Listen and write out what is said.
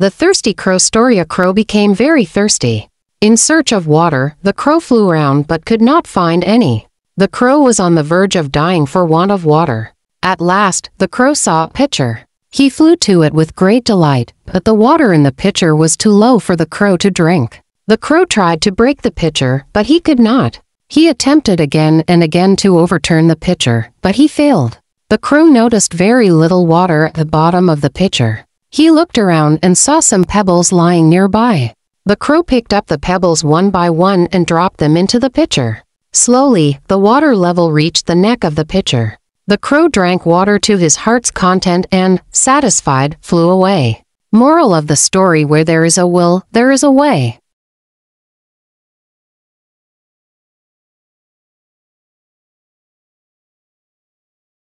The thirsty crow story A crow became very thirsty. In search of water, the crow flew around but could not find any. The crow was on the verge of dying for want of water. At last, the crow saw a pitcher. He flew to it with great delight, but the water in the pitcher was too low for the crow to drink. The crow tried to break the pitcher, but he could not. He attempted again and again to overturn the pitcher, but he failed. The crow noticed very little water at the bottom of the pitcher. He looked around and saw some pebbles lying nearby. The crow picked up the pebbles one by one and dropped them into the pitcher. Slowly, the water level reached the neck of the pitcher. The crow drank water to his heart's content and, satisfied, flew away. Moral of the story Where there is a will, there is a way.